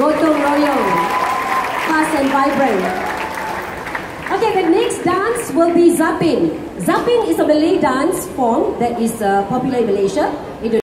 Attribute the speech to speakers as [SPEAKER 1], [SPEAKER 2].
[SPEAKER 1] Gotong Royong, Fast and Vibrant. Okay, the next dance will be Zapin. Zapin is a Malay dance form that is uh, popular in Malaysia.